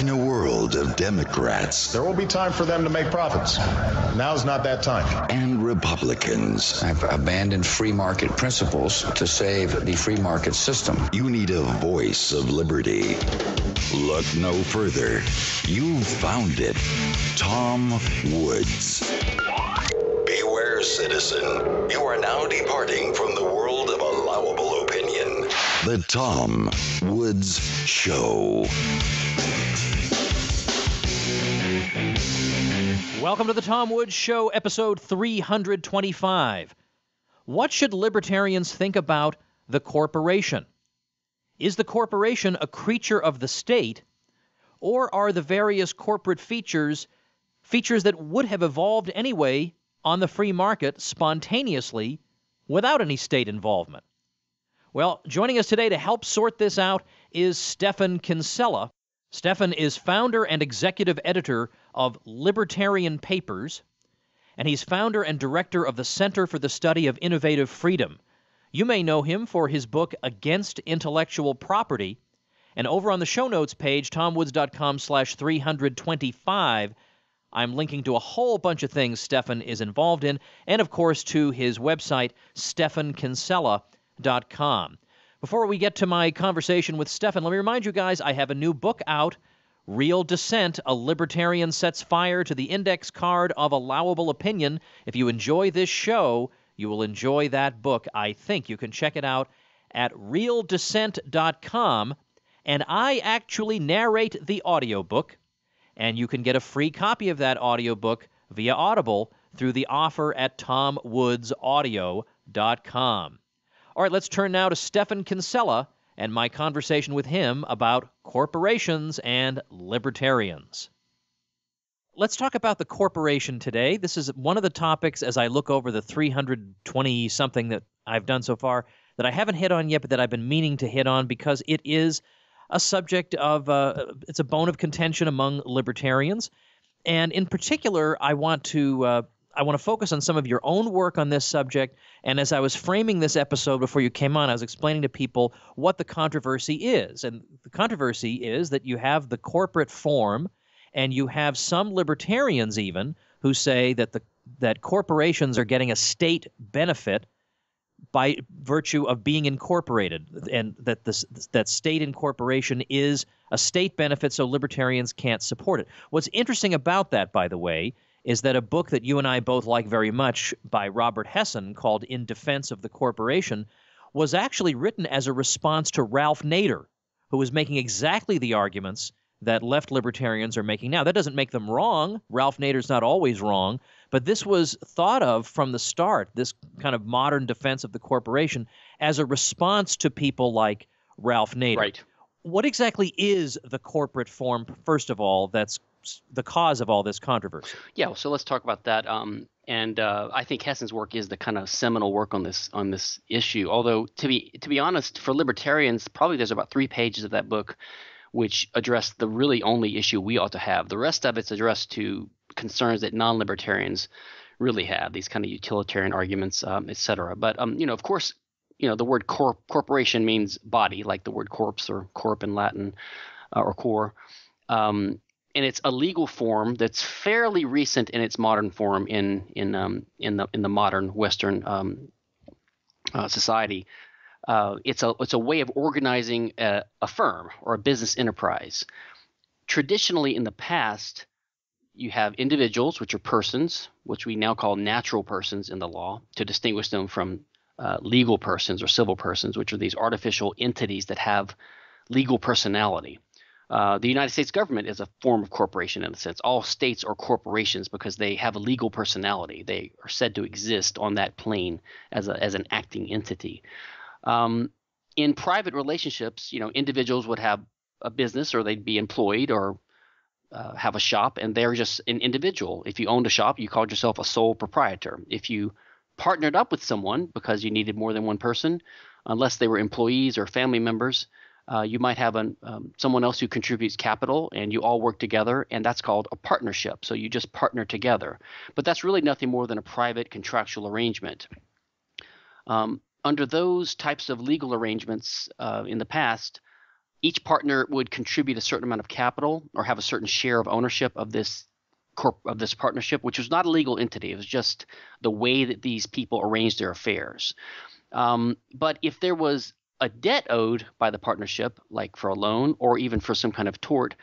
In a world of Democrats. There will be time for them to make profits. Now's not that time. And Republicans. I've abandoned free market principles to save the free market system. You need a voice of liberty. Look no further. You've found it. Tom Woods. Beware, citizen. You are now departing from the world of allowable opinion. The Tom Woods Show. Welcome to the Tom Woods Show, episode 325. What should libertarians think about the corporation? Is the corporation a creature of the state, or are the various corporate features features that would have evolved anyway on the free market spontaneously without any state involvement? Well, joining us today to help sort this out is Stephan Kinsella. Stephan is founder and executive editor of Libertarian Papers, and he's founder and director of the Center for the Study of Innovative Freedom. You may know him for his book Against Intellectual Property, and over on the show notes page, tomwoods.com slash 325, I'm linking to a whole bunch of things Stephan is involved in, and of course to his website, stephankinsella.com. Before we get to my conversation with Stephan, let me remind you guys I have a new book out Real Dissent A Libertarian Sets Fire to the Index Card of Allowable Opinion. If you enjoy this show, you will enjoy that book, I think. You can check it out at realdissent.com. And I actually narrate the audiobook, and you can get a free copy of that audiobook via Audible through the offer at tomwoodsaudio.com. All right, let's turn now to Stephan Kinsella and my conversation with him about corporations and libertarians. Let's talk about the corporation today. This is one of the topics as I look over the 320 something that I've done so far that I haven't hit on yet, but that I've been meaning to hit on because it is a subject of, uh, it's a bone of contention among libertarians. And in particular, I want to uh, I want to focus on some of your own work on this subject. And as I was framing this episode before you came on, I was explaining to people what the controversy is. And the controversy is that you have the corporate form, and you have some libertarians even who say that the that corporations are getting a state benefit by virtue of being incorporated, and that this that state incorporation is a state benefit, so libertarians can't support it. What's interesting about that, by the way, is that a book that you and I both like very much by Robert Hessen called In Defense of the Corporation was actually written as a response to Ralph Nader, who was making exactly the arguments that left libertarians are making now. That doesn't make them wrong. Ralph Nader's not always wrong, but this was thought of from the start, this kind of modern defense of the corporation, as a response to people like Ralph Nader. Right. What exactly is the corporate form, first of all, that's the cause of all this controversy. Yeah, so let's talk about that. Um, and uh, I think Hessen's work is the kind of seminal work on this on this issue. Although to be to be honest, for libertarians, probably there's about three pages of that book which address the really only issue we ought to have. The rest of it's addressed to concerns that non-libertarians really have, these kind of utilitarian arguments, um, et cetera. But um, you know, of course, you know the word corp- corporation means body, like the word corpse or corp in Latin uh, or core. Um, and it's a legal form that's fairly recent in its modern form in in um, in the in the modern Western um, uh, society. Uh, it's a it's a way of organizing a, a, firm or a business enterprise. Traditionally, in the past, you have individuals, which are persons, which we now call natural persons in the law, to distinguish them from uh, legal persons or civil persons, which are these artificial entities that have legal personality. Uh, the United States government is a form of corporation in a sense. All states are corporations because they have a legal personality. They are said to exist on that plane as, a, as an acting entity. Um, in private relationships, you know, individuals would have a business or they'd be employed or uh, have a shop and they're just an individual. If you owned a shop, you called yourself a sole proprietor. If you partnered up with someone because you needed more than one person, unless they were employees or family members, uh, you might have an, um, someone else who contributes capital and you all work together, and that's called a partnership. So you just partner together. But that's really nothing more than a private contractual arrangement. Um, under those types of legal arrangements uh, in the past, each partner would contribute a certain amount of capital or have a certain share of ownership of this corp- of this partnership, which was not a legal entity. It was just the way that these people arranged their affairs. Um, but if there was a debt owed by the partnership, like for a loan or even for some kind of tort,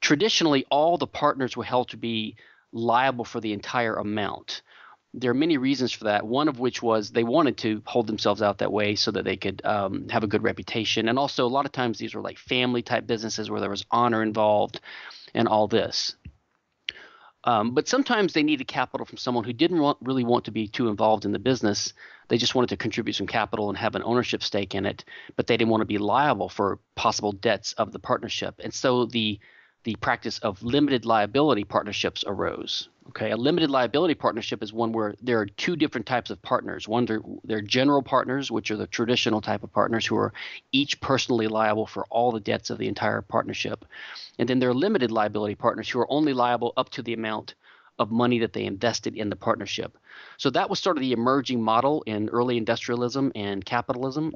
traditionally all the partners were held to be liable for the entire amount. There are many reasons for that. One of which was they wanted to hold themselves out that way so that they could um, have a good reputation. And also, a lot of times these were like family type businesses where there was honor involved and all this. Um, but sometimes they needed capital from someone who didn't want, really want to be too involved in the business. They just wanted to contribute some capital and have an ownership stake in it, but they didn't want to be liable for possible debts of the partnership. And so the the practice of limited liability partnerships arose. Okay, a limited liability partnership is one where there are two different types of partners. One, they're, they're general partners, which are the traditional type of partners who are each personally liable for all the debts of the entire partnership. And then there are limited liability partners who are only liable up to the amount of money that they invested in the partnership. So that was sort of the emerging model in early industrialism and capitalism.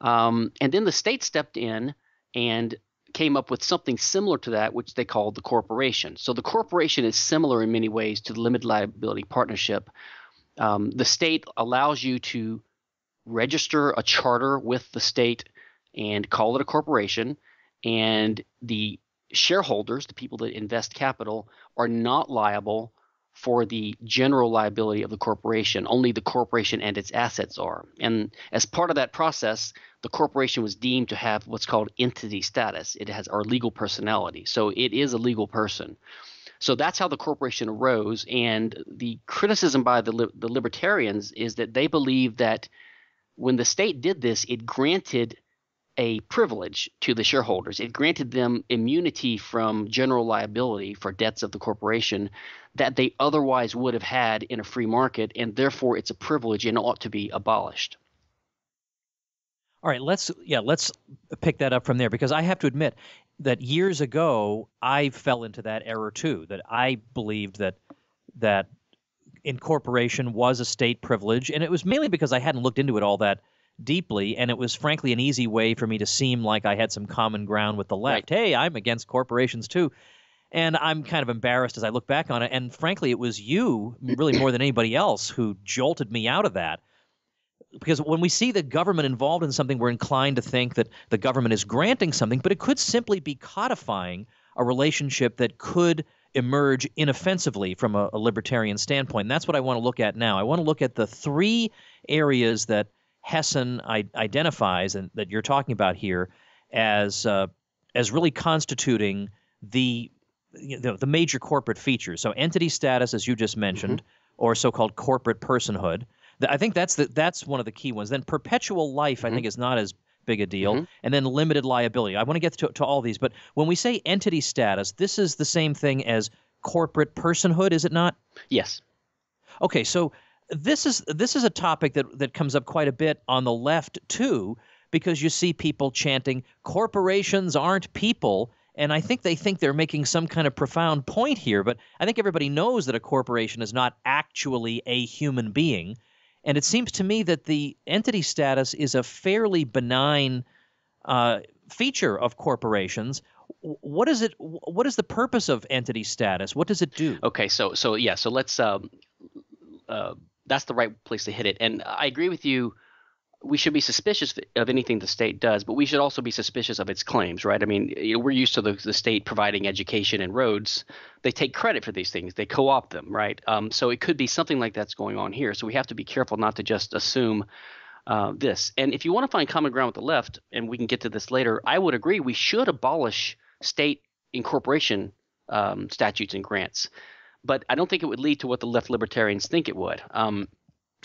Um, and then the state stepped in and came up with something similar to that, which they called the corporation. So the corporation is similar in many ways to the limited liability partnership. Um, the state allows you to register a charter with the state and call it a corporation, and the shareholders, the people that invest capital, are not liable for the general liability of the corporation. Only the corporation and its assets are. And as part of that process, the corporation was deemed to have what's called entity status. It has our legal personality. So it is a legal person. So that's how the corporation arose. And the criticism by the, the libertarians is that they believe that when the state did this, it granted a privilege to the shareholders. It granted them immunity from general liability for debts of the corporation that they otherwise would have had in a free market, and therefore it's a privilege and ought to be abolished. All right, let's yeah, let's pick that up from there because I have to admit that years ago I fell into that error too. That I believed that that incorporation was a state privilege, and it was mainly because I hadn't looked into it all that deeply, and it was frankly an easy way for me to seem like I had some common ground with the left. Right. Hey, I'm against corporations too. And I'm kind of embarrassed as I look back on it. And frankly, it was you, really more than anybody else, who jolted me out of that because when we see the government involved in something, we're inclined to think that the government is granting something, but it could simply be codifying a relationship that could emerge inoffensively from a, a libertarian standpoint. And that's what I want to look at now. I want to look at the three areas that Hessen I- identifies and that you're talking about here as uh, as really constituting the you know, the major corporate features. So entity status, as you just mentioned, mm-hmm. or so-called corporate personhood I think that's the, that's one of the key ones. Then perpetual life, mm-hmm. I think, is not as big a deal. Mm-hmm. And then limited liability. I want to get to, to all these, but when we say entity status, this is the same thing as corporate personhood, is it not? Yes. Okay, so this is this is a topic that that comes up quite a bit on the left too, because you see people chanting corporations aren't people. And I think they think they're making some kind of profound point here, but I think everybody knows that a corporation is not actually a human being. And it seems to me that the entity status is a fairly benign uh, feature of corporations. What is it? What is the purpose of entity status? What does it do? Okay, so so yeah, so let's. Um, uh, that's the right place to hit it, and I agree with you we should be suspicious of anything the state does, but we should also be suspicious of its claims, right? I mean, you know, we're used to the, the state providing education and roads. They take credit for these things, they co opt them, right? Um, so it could be something like that's going on here. So we have to be careful not to just assume uh, this. And if you want to find common ground with the left, and we can get to this later, I would agree we should abolish state incorporation um, statutes and grants. But I don't think it would lead to what the left libertarians think it would. Um,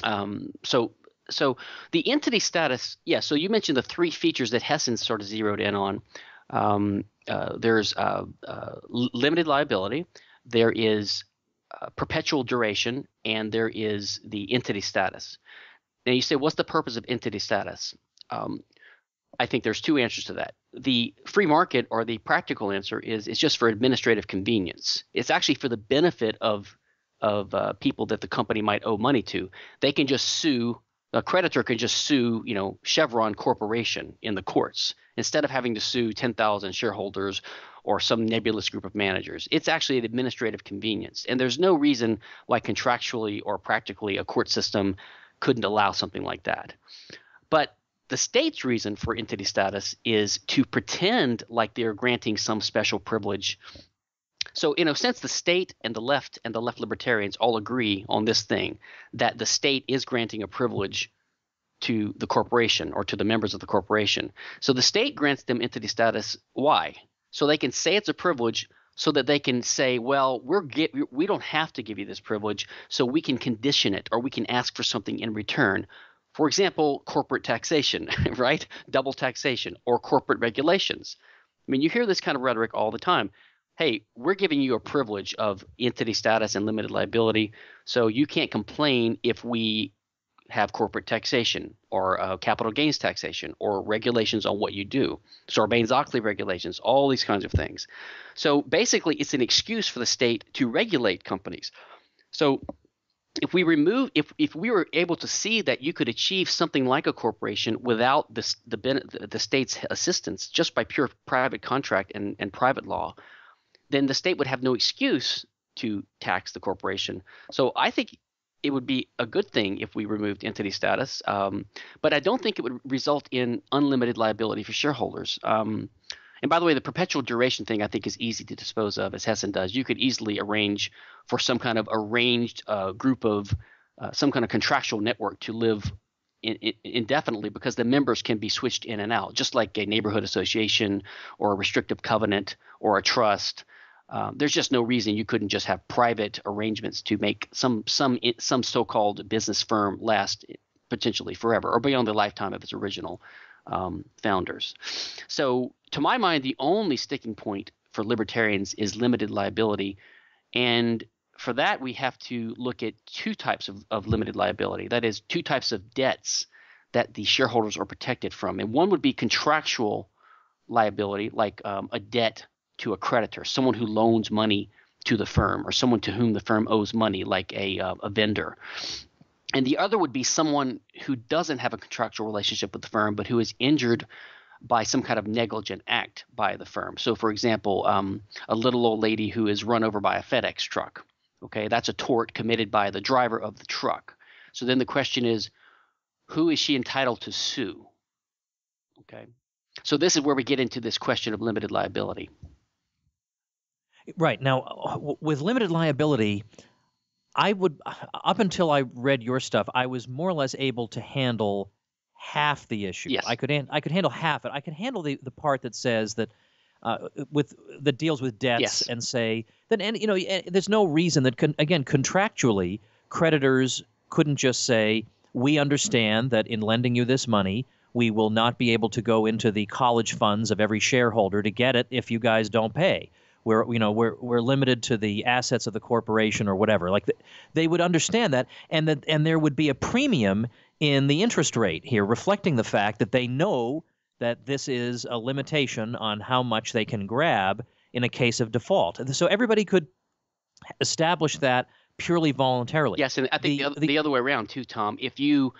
um, so so the entity status, yeah. So you mentioned the three features that Hessen sort of zeroed in on. Um, uh, there's uh, uh, limited liability, there is uh, perpetual duration, and there is the entity status. Now you say, what's the purpose of entity status? Um, I think there's two answers to that. The free market or the practical answer is it's just for administrative convenience. It's actually for the benefit of of uh, people that the company might owe money to. They can just sue a creditor can just sue, you know, Chevron Corporation in the courts instead of having to sue 10,000 shareholders or some nebulous group of managers. It's actually an administrative convenience, and there's no reason why contractually or practically a court system couldn't allow something like that. But the state's reason for entity status is to pretend like they're granting some special privilege. So, in a sense, the state and the left and the left libertarians all agree on this thing that the state is granting a privilege to the corporation or to the members of the corporation. So, the state grants them entity status. Why? So they can say it's a privilege so that they can say, well, we're get, we don't have to give you this privilege, so we can condition it or we can ask for something in return. For example, corporate taxation, right? Double taxation or corporate regulations. I mean, you hear this kind of rhetoric all the time. Hey, we're giving you a privilege of entity status and limited liability, so you can't complain if we have corporate taxation or uh, capital gains taxation or regulations on what you do. Sarbanes-Oxley regulations, all these kinds of things. So basically, it's an excuse for the state to regulate companies. So if we remove if if we were able to see that you could achieve something like a corporation without this, the the the state's assistance just by pure private contract and, and private law then the state would have no excuse to tax the corporation. So i think it would be a good thing if we removed entity status um, but i don't think it would result in unlimited liability for shareholders. Um, and by the way, the perpetual duration thing I think is easy to dispose of, as Hessen does. You could easily arrange for some kind of arranged uh, group of uh, some kind of contractual network to live in, in, indefinitely because the members can be switched in and out, just like a neighborhood association or a restrictive covenant or a trust. Um, there's just no reason you couldn't just have private arrangements to make some some some so-called business firm last potentially forever or beyond the lifetime of its original um, founders. So, to my mind, the only sticking point for libertarians is limited liability. And for that, we have to look at two types of, of limited liability that is, two types of debts that the shareholders are protected from. And one would be contractual liability, like um, a debt to a creditor, someone who loans money to the firm, or someone to whom the firm owes money, like a, uh, a vendor and the other would be someone who doesn't have a contractual relationship with the firm but who is injured by some kind of negligent act by the firm. So for example um, a little old lady who is run over by a fedex truck okay? That's a tort committed by the driver of the truck. So then the question is who is she entitled to sue okay? So this is where we get into this question of limited liability. Right. Now with limited liability I would up until I read your stuff, I was more or less able to handle half the issue. Yes. I could I could handle half it. I could handle the, the part that says that uh, with that deals with debts yes. and say that and you know there's no reason that con, again contractually creditors couldn't just say we understand that in lending you this money we will not be able to go into the college funds of every shareholder to get it if you guys don't pay we're you know we're we're limited to the assets of the corporation or whatever. Like the, they would understand that and that and there would be a premium in the interest rate here reflecting the fact that they know that this is a limitation on how much they can grab in a case of default. So everybody could establish that purely voluntarily. Yes and i think the, the, the other way around too tom. If you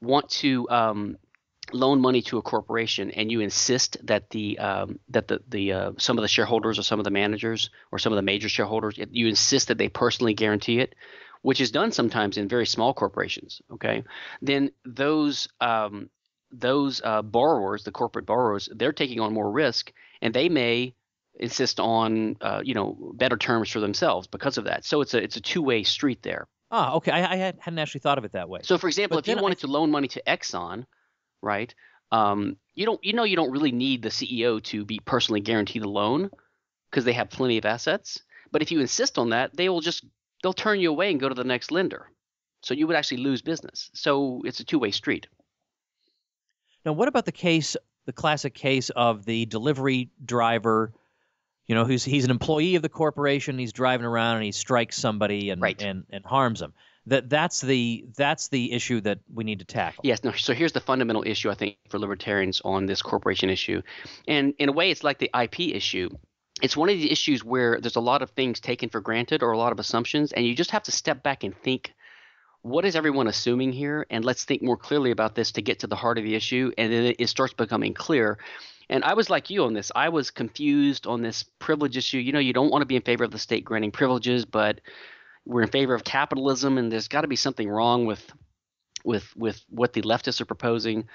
want to um, loan money to a corporation and you insist that the um, that the the uh, some of the shareholders or some of the managers or some of the major shareholders you insist that they personally guarantee it which is done sometimes in very small corporations okay then those um, those uh, borrowers the corporate borrowers they're taking on more risk and they may insist on uh, you know better terms for themselves because of that so it's a it's a two-way street there Ah, okay. I, I hadn't actually thought of it that way. So, for example, but if you wanted I... to loan money to Exxon, right? Um, you don't you know you don't really need the CEO to be personally guarantee the loan because they have plenty of assets. But if you insist on that, they will just they'll turn you away and go to the next lender. So you would actually lose business. So it's a two-way street. Now, what about the case, the classic case of the delivery driver? You know, who's he's an employee of the corporation. He's driving around and he strikes somebody and right. and, and harms them that that's the that's the issue that we need to tackle. Yes, no. So here's the fundamental issue I think for libertarians on this corporation issue, and in a way, it's like the IP issue. It's one of the issues where there's a lot of things taken for granted or a lot of assumptions, and you just have to step back and think what is everyone assuming here? And let's think more clearly about this to get to the heart of the issue. And then it starts becoming clear. And I was like you on this. I was confused on this privilege issue. You know, you don't want to be in favor of the state granting privileges, but we're in favor of capitalism, and there's got to be something wrong with with with what the leftists are proposing.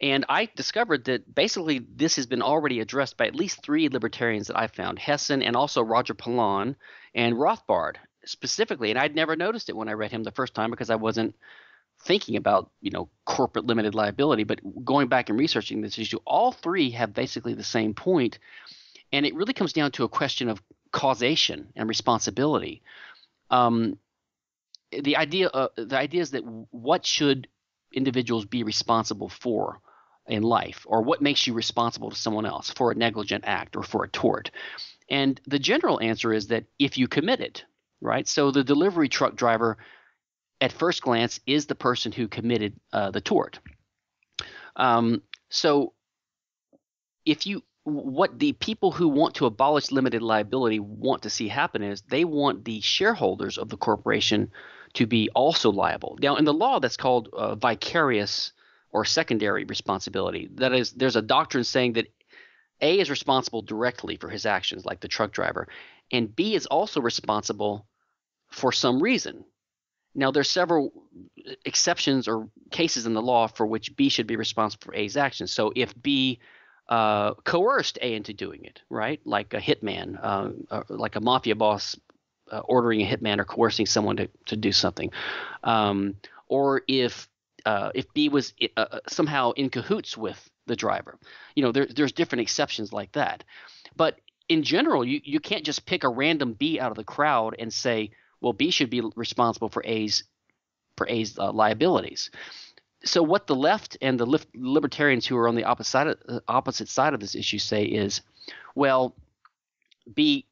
And I discovered that basically this has been already addressed by at least three libertarians that I found Hessen and also Roger Pilon and Rothbard specifically. And I'd never noticed it when I read him the first time because I wasn't thinking about you know corporate limited liability but going back and researching this issue all three have basically the same point and it really comes down to a question of causation and responsibility um, the idea uh, the idea is that what should individuals be responsible for in life or what makes you responsible to someone else for a negligent act or for a tort? And the general answer is that if you commit it right? So the delivery truck driver at first glance is the person who committed uh, the tort. Um, so if you what the people who want to abolish limited liability want to see happen is they want the shareholders of the corporation to be also liable. Now, in the law, that's called uh, vicarious or secondary responsibility. That is, there's a doctrine saying that A is responsible directly for his actions, like the truck driver, and B is also responsible for some reason. Now, there's several exceptions or cases in the law for which B should be responsible for A's actions. So, if B uh, coerced A into doing it, right? Like a hitman, uh, uh like a mafia boss uh, ordering a hitman or coercing someone to, to do something, um, or if uh, if B was uh, uh, somehow in cahoots with the driver. You know, there, there's different exceptions like that. But in general, you, you can't just pick a random B out of the crowd and say, well, B should be responsible for A's for A's liabilities. So what the left and the libertarians who are on the opposite side of, uh, opposite side of this issue say is, well, be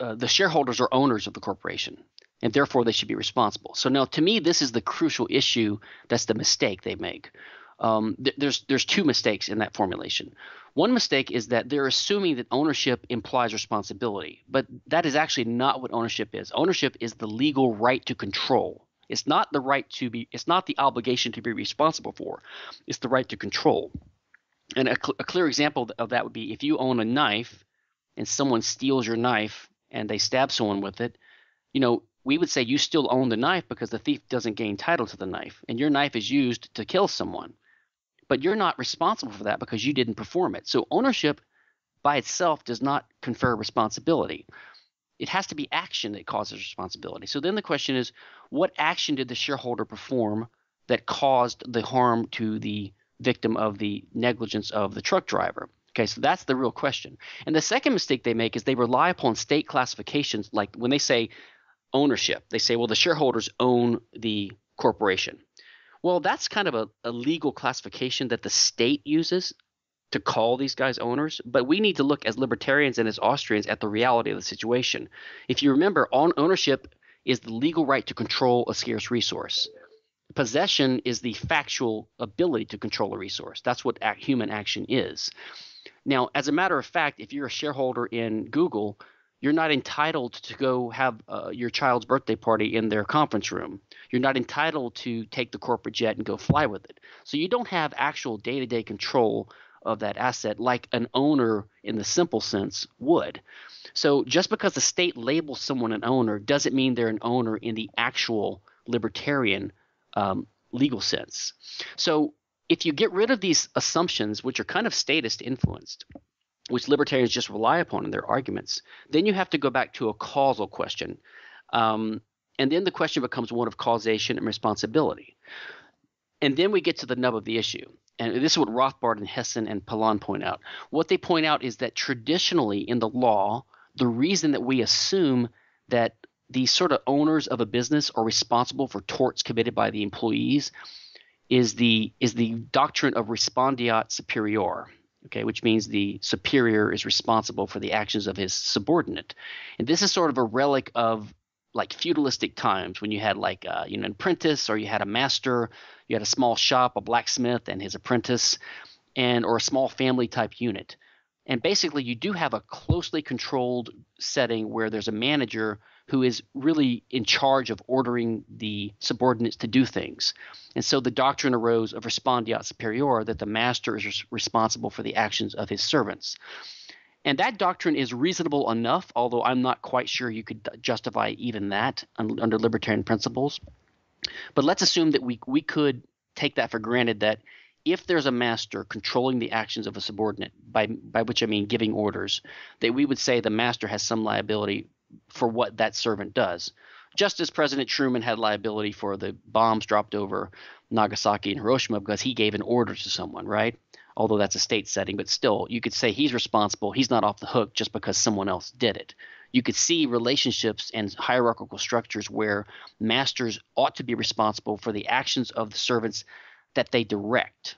uh, the shareholders are owners of the corporation and therefore they should be responsible. So now, to me, this is the crucial issue. That's the mistake they make. Um, th- there's there's two mistakes in that formulation. One mistake is that they're assuming that ownership implies responsibility, but that is actually not what ownership is. Ownership is the legal right to control. It's not the right to be. It's not the obligation to be responsible for. It's the right to control. And a, cl- a clear example of that would be if you own a knife and someone steals your knife and they stab someone with it, you know, we would say you still own the knife because the thief doesn't gain title to the knife, and your knife is used to kill someone. But you're not responsible for that because you didn't perform it. So ownership by itself does not confer responsibility. It has to be action that causes responsibility. So then the question is what action did the shareholder perform that caused the harm to the victim of the negligence of the truck driver? Okay, so that's the real question. And the second mistake they make is they rely upon state classifications. Like when they say ownership, they say, well, the shareholders own the corporation. Well, that's kind of a, a legal classification that the state uses to call these guys owners. But we need to look as libertarians and as Austrians at the reality of the situation. If you remember, on ownership is the legal right to control a scarce resource. Possession is the factual ability to control a resource. That's what human action is. Now, as a matter of fact, if you're a shareholder in Google, you're not entitled to go have uh, your child's birthday party in their conference room. You're not entitled to take the corporate jet and go fly with it. So you don't have actual day to day control of that asset like an owner in the simple sense would. So just because the state labels someone an owner doesn't mean they're an owner in the actual libertarian um, legal sense. So if you get rid of these assumptions, which are kind of statist influenced, which libertarians just rely upon in their arguments, then you have to go back to a causal question. Um, and then the question becomes one of causation and responsibility. And then we get to the nub of the issue. And this is what Rothbard and Hessen and Pilon point out. What they point out is that traditionally in the law, the reason that we assume that the sort of owners of a business are responsible for torts committed by the employees is the is the doctrine of respondeat superior okay which means the superior is responsible for the actions of his subordinate and this is sort of a relic of like feudalistic times when you had like uh, you know an apprentice or you had a master you had a small shop a blacksmith and his apprentice and or a small family type unit and basically you do have a closely controlled setting where there's a manager who is really in charge of ordering the subordinates to do things. And so the doctrine arose of respondeat superior that the master is responsible for the actions of his servants. And that doctrine is reasonable enough, although I'm not quite sure you could justify even that under libertarian principles. But let's assume that we, we could take that for granted that if there's a master controlling the actions of a subordinate, by, by which I mean giving orders, that we would say the master has some liability for what that servant does. Just as President Truman had liability for the bombs dropped over Nagasaki and Hiroshima because he gave an order to someone, right? Although that's a state setting, but still, you could say he's responsible. He's not off the hook just because someone else did it. You could see relationships and hierarchical structures where masters ought to be responsible for the actions of the servants that they direct.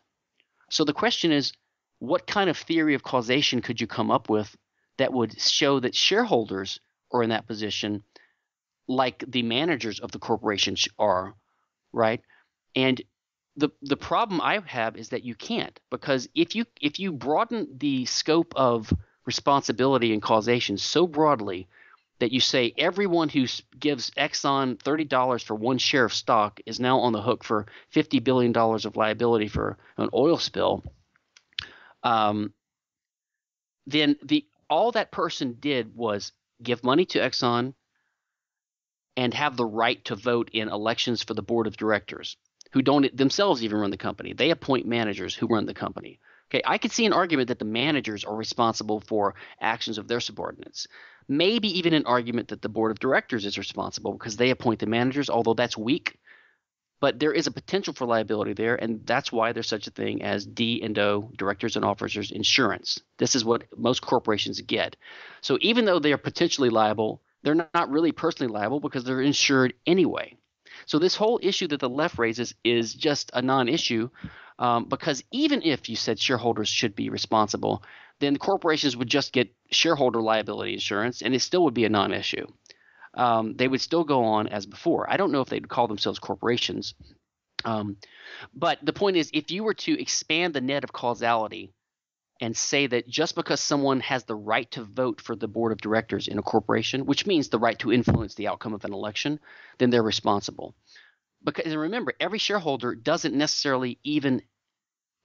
So the question is what kind of theory of causation could you come up with that would show that shareholders are in that position like the managers of the corporation are, right? And the the problem I have is that you can't because if you if you broaden the scope of responsibility and causation so broadly that you say everyone who gives Exxon thirty dollars for one share of stock is now on the hook for fifty billion dollars of liability for an oil spill, um, then the all that person did was give money to Exxon and have the right to vote in elections for the board of directors who don't themselves even run the company. They appoint managers who run the company. Okay, I could see an argument that the managers are responsible for actions of their subordinates. Maybe even an argument that the board of directors is responsible because they appoint the managers, although that's weak. But there is a potential for liability there, and that's why there's such a thing as D and O, directors and officers insurance. This is what most corporations get. So even though they are potentially liable, they're not really personally liable because they're insured anyway. So this whole issue that the left raises is just a non-issue um, because even if you said shareholders should be responsible, then corporations would just get shareholder liability insurance, and it still would be a non-issue. Um, they would still go on as before. I don't know if they'd call themselves corporations, um, but the point is, if you were to expand the net of causality and say that just because someone has the right to vote for the board of directors in a corporation, which means the right to influence the outcome of an election, then they're responsible. Because remember, every shareholder doesn't necessarily even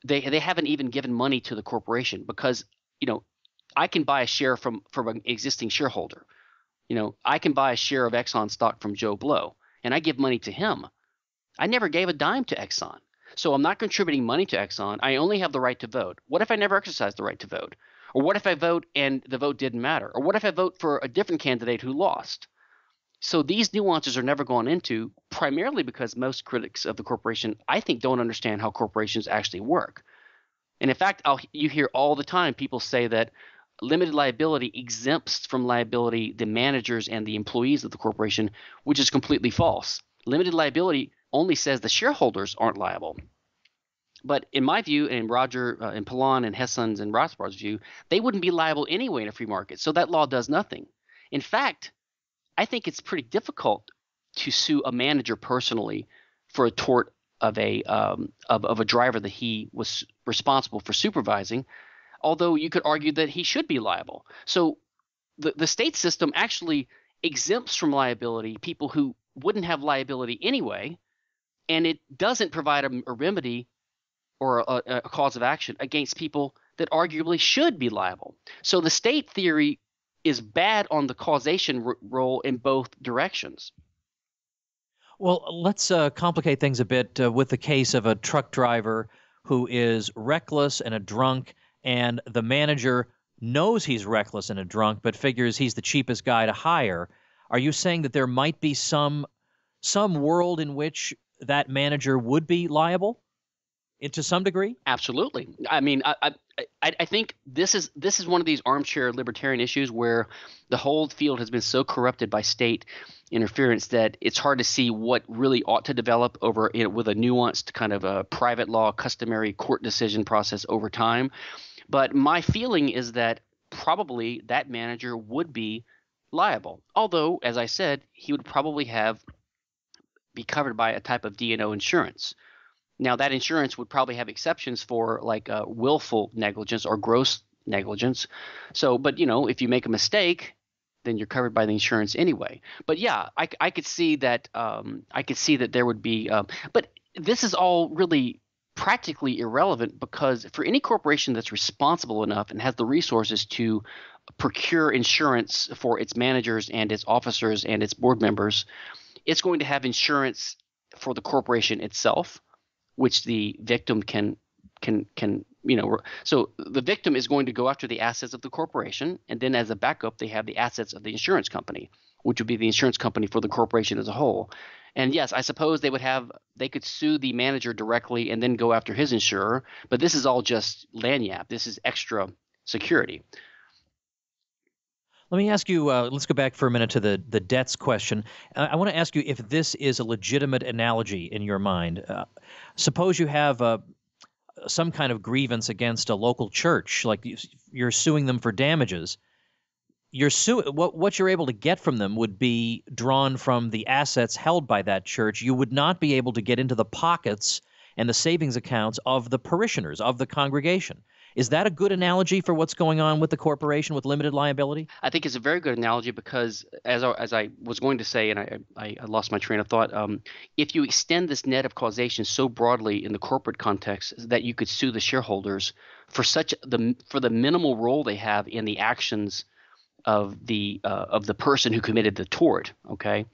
they they haven't even given money to the corporation because you know I can buy a share from from an existing shareholder. You know, I can buy a share of Exxon stock from Joe Blow, and I give money to him. I never gave a dime to Exxon. So I'm not contributing money to Exxon. I only have the right to vote. What if I never exercise the right to vote? Or what if I vote and the vote didn't matter? Or what if I vote for a different candidate who lost? So these nuances are never gone into, primarily because most critics of the corporation, I think, don't understand how corporations actually work. And in fact, I'll, you hear all the time people say that limited liability exempts from liability the managers and the employees of the corporation, which is completely false. Limited liability only says the shareholders aren't liable. But in my view, and in Roger uh, and Pilon and Hessen's and Rothbard's view, they wouldn't be liable anyway in a free market. So that law does nothing. In fact, I think it's pretty difficult to sue a manager personally for a tort of a um, of, of a driver that he was responsible for supervising, although you could argue that he should be liable. So the, the state system actually exempts from liability people who wouldn't have liability anyway and it doesn't provide a, a remedy or a, a, cause of action against people that arguably should be liable. So the state theory is bad on the causation r- role in both directions. Well, let's uh, complicate things a bit uh, with the case of a truck driver who is reckless and a drunk, and the manager knows he's reckless and a drunk, but figures he's the cheapest guy to hire. Are you saying that there might be some some world in which that manager would be liable to some degree? Absolutely. I mean, I, I, I think this is this is one of these armchair libertarian issues where the whole field has been so corrupted by state interference that it's hard to see what really ought to develop over you know, with a nuanced kind of a private law, customary court decision process over time. But my feeling is that probably that manager would be liable. Although, as I said, he would probably have be covered by a type of D&O insurance. Now, that insurance would probably have exceptions for like uh, willful negligence or gross negligence. So, but you know, if you make a mistake then you're covered by the insurance anyway. But yeah, I, I could see that um, I could see that there would be, um, but this is all really practically irrelevant because for any corporation that's responsible enough and has the resources to procure insurance for its managers and its officers and its board members, it's going to have insurance for the corporation itself, which the victim can can can you know so the victim is going to go after the assets of the corporation and then as a backup they have the assets of the insurance company which would be the insurance company for the corporation as a whole. And yes i suppose they would have they could sue the manager directly and then go after his insurer but this is all just lagniappe. This is extra security let me ask you. Uh, let's go back for a minute to the the debts question. Uh, I want to ask you if this is a legitimate analogy in your mind. Uh, suppose you have a some kind of grievance against a local church, like you're suing them for damages. You're su- what what you're able to get from them would be drawn from the assets held by that church. You would not be able to get into the pockets and the savings accounts of the parishioners of the congregation. Is that a good analogy for what's going on with the corporation with limited liability? I think it's a very good analogy because, as I, as I was going to say, and I, I, lost my train of thought, um, if you extend this net of causation so broadly in the corporate context that you could sue the shareholders for such the for the minimal role they have in the actions of the uh, of the person who committed the tort, okay,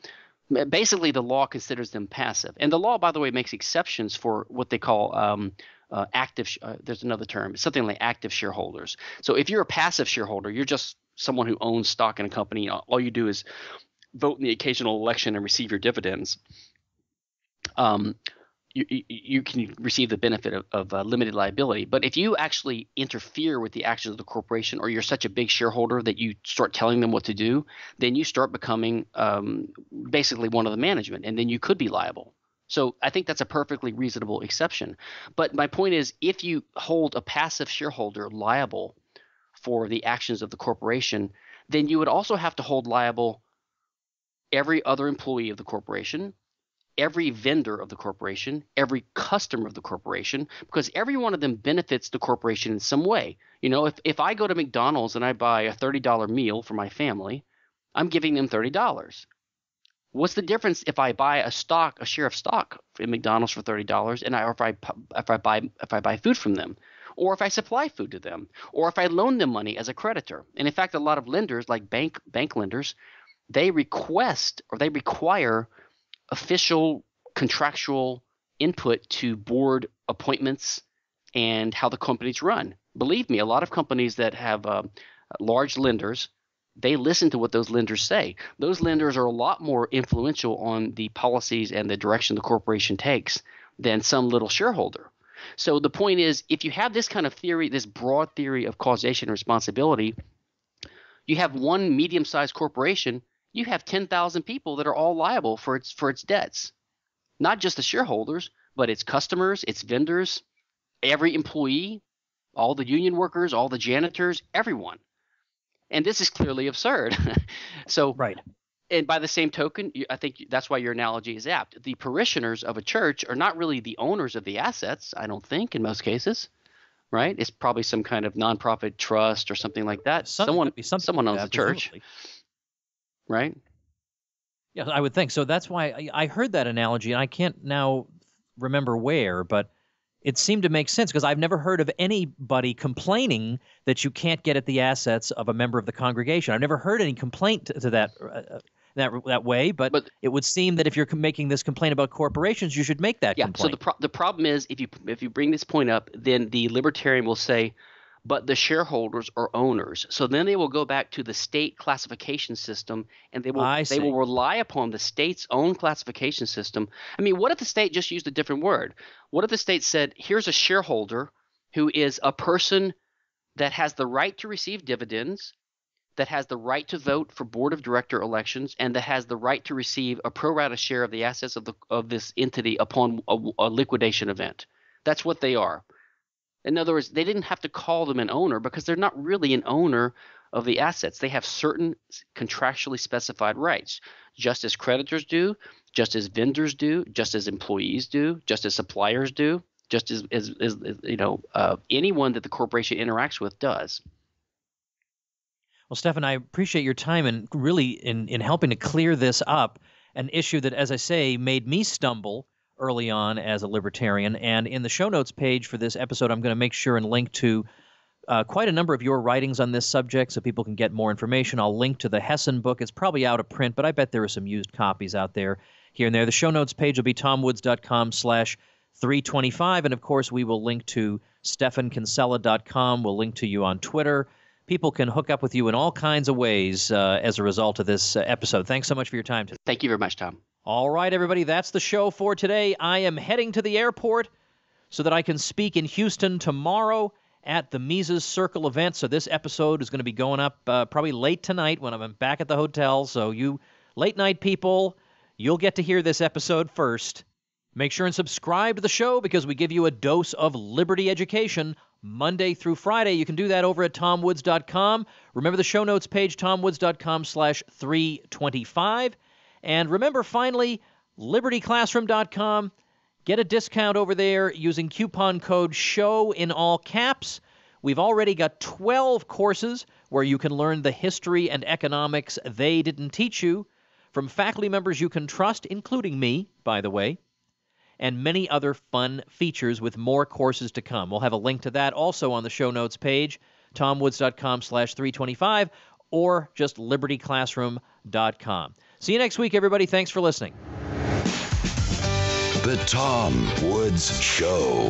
basically the law considers them passive and the law by the way makes exceptions for what they call um, uh, active uh, there's another term something like active shareholders so if you're a passive shareholder you're just someone who owns stock in a company all you do is vote in the occasional election and receive your dividends um, you, you can receive the benefit of, of uh, limited liability. But if you actually interfere with the actions of the corporation, or you're such a big shareholder that you start telling them what to do, then you start becoming um, basically one of the management, and then you could be liable. So I think that's a perfectly reasonable exception. But my point is, if you hold a passive shareholder liable for the actions of the corporation, then you would also have to hold liable every other employee of the corporation, every vendor of the corporation, every customer of the corporation, because every one of them benefits the corporation in some way. You know, if, if I go to McDonald's and I buy a $30 meal for my family, I'm giving them $30. What's the difference if I buy a stock, a share of stock in McDonald's for thirty dollars, and I, or if I if I buy if I buy food from them, or if I supply food to them, or if I loan them money as a creditor? And in fact, a lot of lenders, like bank bank lenders, they request or they require official contractual input to board appointments and how the companies run. Believe me, a lot of companies that have uh, large lenders they listen to what those lenders say. Those lenders are a lot more influential on the policies and the direction the corporation takes than some little shareholder. So the point is, if you have this kind of theory, this broad theory of causation and responsibility, you have one medium-sized corporation, you have 10,000 people that are all liable for its for its debts. Not just the shareholders, but its customers, its vendors, every employee, all the union workers, all the janitors, everyone and this is clearly absurd. so right. And by the same token, I think that's why your analogy is apt. The parishioners of a church are not really the owners of the assets. I don't think in most cases, right? It's probably some kind of nonprofit trust or something like that. Something someone, something someone owns that, the church, presumably. right? Yeah, I would think so. That's why I, I heard that analogy, and I can't now remember where, but it seemed to make sense because I've never heard of anybody complaining that you can't get at the assets of a member of the congregation. I've never heard any complaint to, to that uh, that that way, but, But- it would seem that if you're making this complaint about corporations, you should make that Yeah. complaint. So the pro- the problem is if you if you bring this point up, then the libertarian will say, but the shareholders are owners. So then they will go back to the state classification system, and they will I they see. will rely upon the state's own classification system. I mean, what if the state just used a different word? What if the state said, here's a shareholder who is a person that has the right to receive dividends, that has the right to vote for board of director elections, and that has the right to receive a pro rata share of the assets of the of this entity upon a, a liquidation event. That's what they are. In other words, they didn't have to call them an owner because they're not really an owner of the assets. They have certain contractually specified rights, just as creditors do, just as vendors do, just as employees do, just as suppliers do, just as, as, as, you know, uh, anyone that the corporation interacts with does. Well, Stephan, I appreciate your time and really in, in helping to clear this up, an issue that, as I say, made me stumble early on as a libertarian. And in the show notes page for this episode, I'm going to make sure and link to uh, quite a number of your writings on this subject so people can get more information. I'll link to the Hessen book. It's probably out of print, but I bet there are some used copies out there here and there. The show notes page will be tomwoods.com slash 325. And of course, we will link to stephankinsella.com. We'll link to you on Twitter people can hook up with you in all kinds of ways uh, as a result of this uh, episode. Thanks so much for your time today. Thank you very much, Tom. All right, everybody, that's the show for today. I am heading to the airport so that I can speak in Houston tomorrow at the Mises Circle event. So this episode is going to be going up uh, probably late tonight when I'm back at the hotel. So you late night people, you'll get to hear this episode first. Make sure and subscribe to the show because we give you a dose of liberty education Monday through Friday. You can do that over at tomwoods.com. Remember the show notes page, tomwoods.com slash 325. And remember, finally, libertyclassroom.com. Get a discount over there using coupon code SHOW in all caps. We've already got 12 courses where you can learn the history and economics they didn't teach you from faculty members you can trust, including me, by the way and many other fun features with more courses to come. We'll have a link to that also on the show notes page, tomwoods.com slash 325, or just libertyclassroom.com. See you next week, everybody. Thanks for listening. The Tom Woods Show.